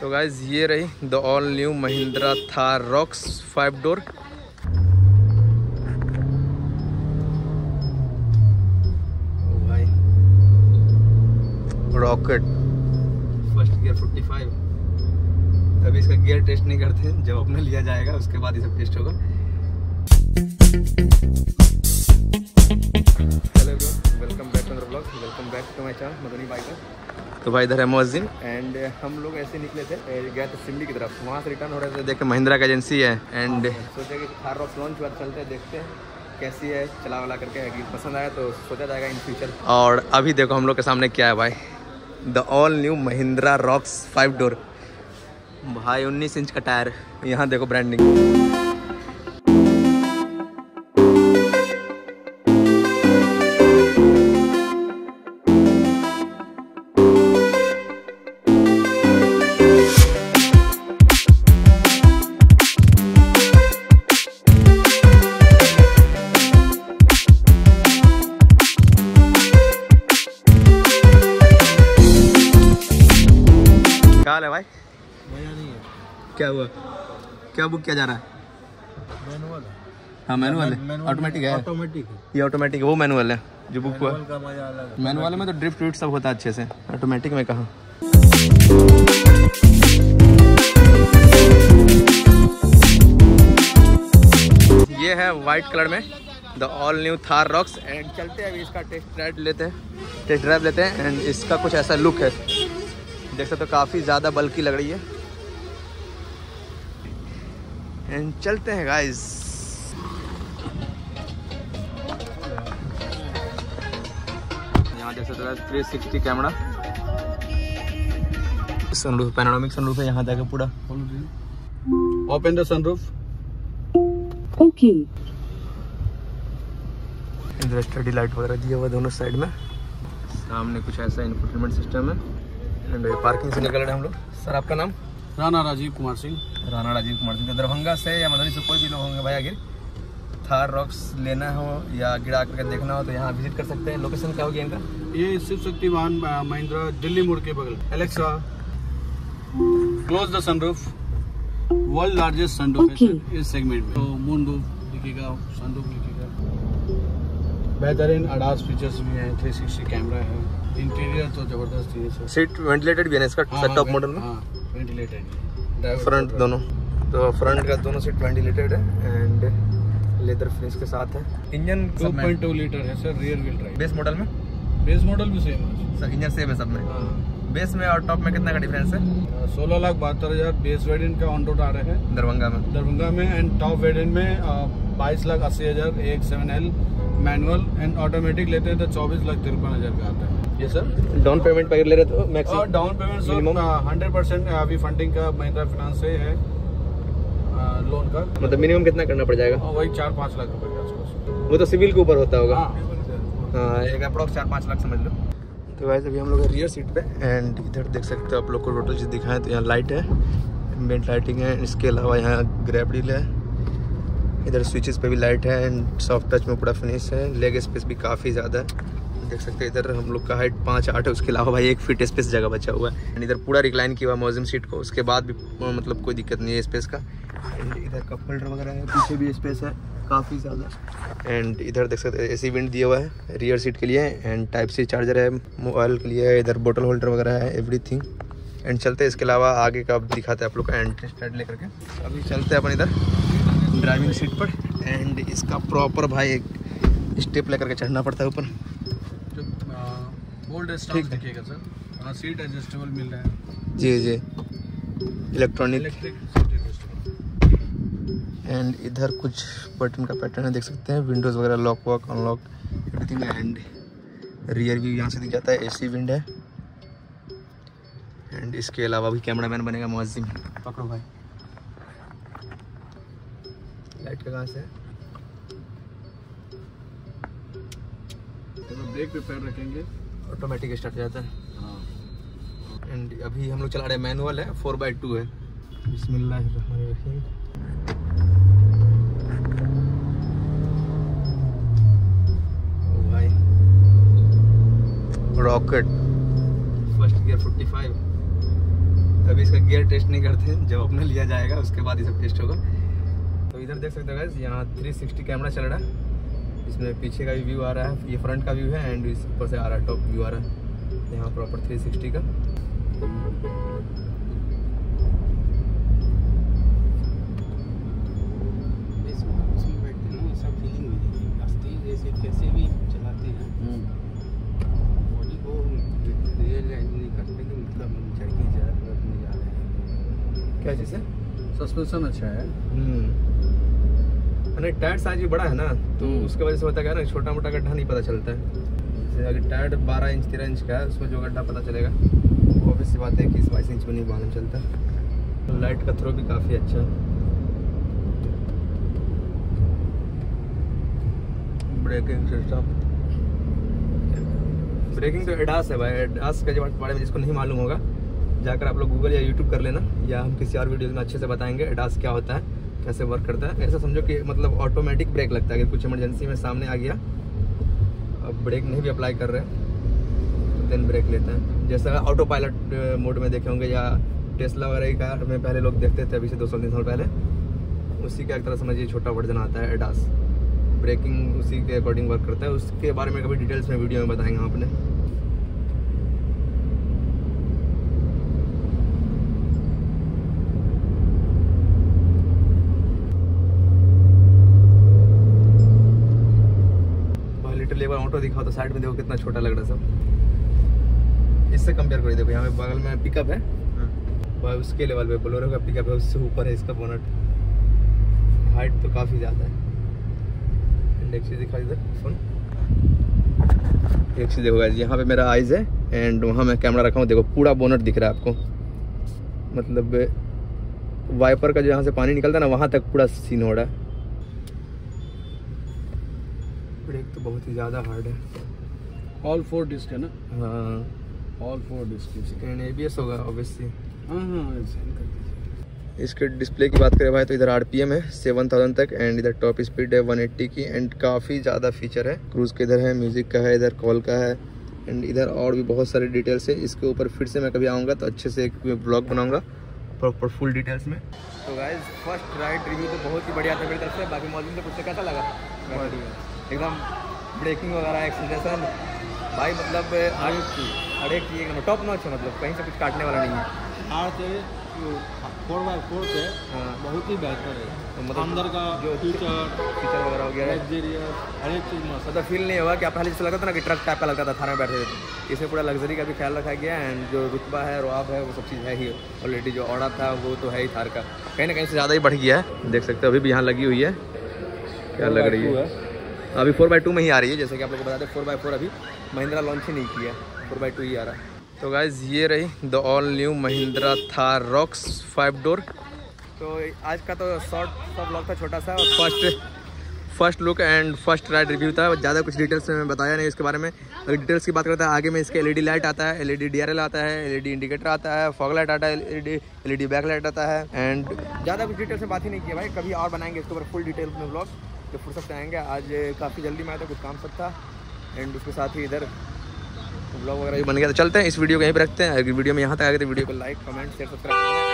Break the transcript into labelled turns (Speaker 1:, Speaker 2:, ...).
Speaker 1: तो गाइज़ ये रही the all new Mahindra Thar Roxx five door rocket first gear 45 तभी इसका गियर टेस्ट नहीं करते, जब अपने लिया जाएगा, उसके बाद ये सब टेस्ट होगा। Hello welcome back to blog welcome back to my channel Madni biker तो भाई इधर है मोहसिन। एंड हम लोग ऐसे निकले थे गए थे सिमली की तरफ़। वहाँ से रिटर्न हो रहे थे। देखे महिंद्रा का एजेंसी है एंड सोचे कि थार रॉक्स लॉन्च हुआ चलते हैं देखते हैं कैसी है चला वाला करके अगर पसंद आया तो सोचा जाएगा इन फ्यूचर और अभी देखो हम लोग के सामने क्या है भाई। The all new Mahindra Roxx five door भाई 19 इंच का टायर। यहाँ देखो ब्रांडिंग क्या हुआ? क्या बुक किया जा रहा है? हाँ। मैनुअल है। ऑटोमेटिक है।
Speaker 2: ऑटोमेटिक
Speaker 1: ये ऑटोमेटिक है वो मैनुअल है जो बुक हुआ। मैनुअल में तो ड्रिफ्ट व्रिफ्ट सब होता है अच्छे से। ऑटोमेटिक में कहा? ये है वाइट कलर में the all new Thar Roxx and चलते हैं अभी इसका टेस्ट ड्राइव लेते हैं। टेस्ट ड्राइव लेते हैं एंड इसका कुछ ऐसा लुक है। देख सकते हो काफ़ी ज़्यादा बल्कि लग रही है। एंड चलते हैं गाइस यहाँ देख सकते हो three sixty camera sunroof panoramic sunroof है यहाँ जाके पूरा.
Speaker 2: Open the sunroof
Speaker 3: Okay.
Speaker 1: इधर स्टडी लाइट वगैरह दिया हुआ दोनों साइड में. सामने कुछ ऐसा इंफोटेनमेंट सिस्टम है. एंड पार्किंग से निकल रहे हैं हम लोग. सर आपका नाम?
Speaker 2: राणा राजीव कुमार सिंह।
Speaker 1: राणा राजीव कुमार सिंह दरभंगा से या मधुबनी से कोई भी लोग होंगे भाई आगे। थार रॉक्स लेना हो या गिरा करके देखना हो तो यहाँ विज़िट कर सकते हैं। लोकेशन क्या होगी इनका?
Speaker 2: ये शिव शक्ति वाहन महिंद्रा दिल्ली मोड़ के बगल। Alexa close the sunroof world largest sunroof
Speaker 3: Okay.
Speaker 2: इस सेगमेंट में। तो मून रूफ दिखेगा सनरूफ दिखेगा। बेहतरीन अडास फीचर्स भी हैं 360 कैमरा है। इंटीरियर तो ज़बरदस्त ही है
Speaker 1: सीट वेंटिलेटेड भी है इसका? टॉप मॉडल में
Speaker 2: हाँ। वेंटिलेटेड
Speaker 1: फ्रंट दोनों। तो फ्रंट का दोनों सीट वेंटिलेटेड है एंड लेदर फिनिश के साथ है। इंजन
Speaker 2: 2.2 लीटर है sir rear wheel drive
Speaker 1: base model में?
Speaker 2: बेस मॉडल भी सेम है
Speaker 1: सर इंजन सेम है सब में
Speaker 2: हाँ।
Speaker 1: बेस में और टॉप में कितना का डिफरेंस है?
Speaker 2: सोलह लाख बहत्तर हज़ार। बेस वेरिएंट का ऑन रोड आ रहे हैं।
Speaker 1: दरभंगा में।
Speaker 2: दरभंगा में एंड टॉप वेरिएंट में बाईस लाख अस्सी हज़ार एक seven L manual and automatic लेते हैं तो चौबीस लाख तिरपन हज़ार का आता है। ये सर
Speaker 1: डाउन पेमेंट पर ले रहे तो
Speaker 2: और
Speaker 1: maximum
Speaker 2: down payment? Hundred percent अभी फंडिंग का महिंद्रा फिनांस से है लोन का।
Speaker 1: मतलब मिनिमम कितना करना पड़ जाएगा?
Speaker 2: वही चार पाँच लाख रुपए के आसपास।
Speaker 1: वो तो सिविल के ऊपर होता होगा।
Speaker 2: हाँ।
Speaker 1: हाँ एक अप्रॉक्स चार पाँच लाख समझ लो। तो वैसे अभी हम लोग रियर सीट पे एंड इधर देख सकते हो आप लोग को टोटल चीज़ दिखाएँ तो यहाँ लाइट है एम्बियंट लाइटिंग है इसके अलावा यहाँ ग्रैब डील है इधर स्विचेस पे भी लाइट है एंड सॉफ्ट टच में पूरा फिनिश है लेग स्पेस भी काफ़ी ज़्यादा है। देख सकते हैं, इधर हम लोग का हाइट पाँच आठ है, उसके अलावा भाई एक फीट स्पेस जगह बचा हुआ है। एंड इधर पूरा रिक्लाइन किया हुआ मौजम सीट को, उसके बाद भी मतलब कोई दिक्कत नहीं है स्पेस का। एंड इधर कप होल्डर वगैरह है, पीछे भी स्पेस है, काफ़ी ज़्यादा। एंड इधर देख सकते हैं एसी विंड दिया हुआ है रियर सीट के लिए एंड टाइप सी चार्जर है मोबाइल के लिए, इधर बोटल होल्डर वगैरह है एवरीथिंग एंड चलते हैं, इसके अलावा आगे का दिखाते हैं आप लोग का एंट्री स्टार्ट लेकर के। अभी चलते हैं अपन इधर ड्राइविंग सीट पर। एंड इसका प्रॉपर भाई एक स्टेप लेकर के चढ़ना पड़ता है ऊपर।
Speaker 2: स्टॉक
Speaker 1: है।
Speaker 2: सर। हाँ सीट एडजस्टेबल मिल रहा है।
Speaker 1: जी जी। इलेक्ट्रॉनिक एंड इधर कुछ बटन का पैटर्न है देख सकते हैं। विंडोज़ वगैरह lock walk unlock everything and rear view यहाँ से दिख जाता है। एसी विंड है। एंड इसके अलावा भी कैमरा मैन बनेगा मुआजिम पकड़ो भाई। लाइट का कहाँ से है?
Speaker 2: तो ब्रेक पे पैर रखेंगे।
Speaker 1: ऑटोमेटिक स्टार्ट हो जाता है।
Speaker 2: हाँ।
Speaker 1: एंड अभी हम लोग चला रहे हैं मैनुअल है फोर बाई टू है। बिस्मिल्लाहिर्रहमानिर्रहीम। रॉकेट फ़र्स्ट गियर 45 तो अभी इसका गियर टेस्ट नहीं करते जब अपना लिया जाएगा उसके बाद ये सब टेस्ट होगा। तो इधर देख सकते हो guys, यहाँ 360 कैमरा चल रहा है। इसमें पीछे का भी व्यू आ रहा है ये फ्रंट का व्यू है एंड इस ऊपर से आ रहा है टॉप व्यू आ रहा है। यहाँ प्रॉपर 360 का।
Speaker 4: हैं कैसे भी चलाते हैं बॉडी को रियलाइज़ नहीं करते कि मतलब ऊंचाई की जा रहे हैं
Speaker 1: क्या चीज़ है?
Speaker 2: सस्पेंशन अच्छा है।
Speaker 1: नहीं टायर साइज़ भी बड़ा है ना तो
Speaker 2: हम्म।
Speaker 1: उसके वजह से होता है क्या ना छोटा मोटा गड्ढा नहीं पता चलता है। जैसे अगर टायर बारह इंच तेरह इंच का है उसमें जो गड्ढा पता चलेगा वो ऑब्वियस सी बात है कि बाईस इंच में नहीं मालूम चलता। लाइट का थ्रो भी काफ़ी अच्छा है। ब्रेकिंग सिस्टम ब्रेकिंग तो एडास है भाई एडास का के बारे में जिसको नहीं मालूम होगा जाकर आप लोग गूगल या यूट्यूब कर लेना या हम किसी और वीडियो में अच्छे से बताएँगे एडास क्या होता है। कैसे वर्क करता है। ऐसा समझो कि मतलब ऑटोमेटिक ब्रेक लगता है। अगर कुछ इमरजेंसी में सामने आ गया, अब ब्रेक नहीं भी अप्लाई कर रहे तो देन ब्रेक लेते हैं। जैसा ऑटो पायलट मोड में देखे होंगे या टेस्ला वगैरह की कार में पहले लोग देखते थे, अभी से दो सौ तीन साल पहले, उसी का एक तरह समझिए, छोटा वर्जन आता है एडास ब्रेकिंग उसी के अकॉर्डिंग वर्क करता है। उसके बारे में कभी डिटेल्स में वीडियो में बताएँगे हम अपने भाई लिटिल एक बार ऑटो दिखाओ तो साइड में देखो कितना छोटा लग रहा है सब। इससे कंपेयर करिए देखो यहाँ पे बगल में पिकअप है। भाई उसके लेवल पे बोलोरो का पिकअप है उससे ऊपर है इसका बोनट हाइट तो काफ़ी ज़्यादा है। एंड एक चीज़ दिखा इधर सुन एक चीज़ देखो guys, यहाँ पे मेरा आइज़ है एंड वहाँ मैं कैमरा रखा हूँ। देखो पूरा बोनट दिख रहा है आपको। मतलब वाइपर का जो यहाँ से पानी निकलता है ना वहाँ तक पूरा सीन हो रहा है। ब्रेक तो बहुत ही ज़्यादा हार्ड है।
Speaker 2: ऑल फोर डिस्क है ना?
Speaker 1: हाँ।
Speaker 2: All four disc
Speaker 1: and ABS होगा ऑब्वियसली
Speaker 2: हाँ हाँ
Speaker 1: इसके डिस्प्ले की बात करें भाई तो इधर आरपीएम है 7000 तक एंड इधर टॉप स्पीड है 180 की एंड काफ़ी ज़्यादा फीचर है। क्रूज के इधर है म्यूज़िक का है इधर कॉल का है एंड इधर और भी बहुत सारे डिटेल्स है। इसके ऊपर फिर से मैं कभी आऊँगा तो अच्छे से एक ब्लॉग बनाऊँगा प्रॉपर फुल डिटेल्स में। तो गाइज़ फ़र्स्ट राइड रिव्यू तो बहुत ही बढ़िया था मेरी तरफ़ से बाकी मॉडलिंग से कुछ कैसा लगा? एकदम ब्रेकिंग वगैरह एक्सीलरेशन भाई मतलब हर एक चीज़ हर एक चीज़ एकदम टॉप नॉच है मतलब कहीं से कुछ काटने वाला नहीं है।
Speaker 4: आर से फोर बाई फोर से
Speaker 1: हाँ।
Speaker 4: बहुत ही बेहतर है।
Speaker 1: तो मतलब
Speaker 4: अंदर का
Speaker 1: जो
Speaker 4: फीचर
Speaker 1: फीचर वगैरह हो गया
Speaker 4: हर एक चीज़ मस्त।
Speaker 1: मतलब फील नहीं होगा कि आप पहले जैसे लगता था ना कि ट्रक टाइप का लगता था थाने में बैठे थे। इसमें पूरा लग्जरी का भी ख्याल रखा गया एंड जो रुतबा है रुआब है वो सब चीज़ है ही। ऑलरेडी जो ऑर्डर था वो तो है ही थार का। कहीं ना कहीं से ज़्यादा ही बढ़ गया है। देख सकते हो अभी भी यहाँ लगी हुई है। क्या लग रही है। अभी फोर बाई टू में ही आ रही है, जैसे कि आप लोग को बता दें, फोर बाई फोर अभी महिंद्रा लॉन्च ही नहीं किया, फोर बाई टू ही आ रहा है। तो गाइज़ ये रही the all new Mahindra Thar Roxx five door तो आज का तो शॉर्ट सा ब्लॉग था, छोटा सा, और first first look and first ride review था। ज़्यादा कुछ डिटेल्स में बताया नहीं इसके बारे में। अगर डिटेल्स की बात करते हैं, आगे में इसके एलईडी लाइट आता है एलईडी डीआरएल आता है एलईडी इंडिकेटर आता है फॉग लाइट आता है एलईडी एलईडी बैक लाइट आता है। एंड ज़्यादा कुछ डिटेल्स में बात ही नहीं किया भाई, कभी और बनाएँगे इसके ऊपर फुल डिटेल्स में ब्लॉग तो फुर्सत से आएँगे। आज काफ़ी जल्दी में आया था कुछ काम सकता एंड उसके साथ ही इधर ब्लॉग वगैरह भी बन गया। तो चलते हैं, इस वीडियो को यहीं पर रखते हैं। अगर वीडियो में यहाँ तक आ गए तो वीडियो को लाइक कमेंट शेयर सब्सक्राइब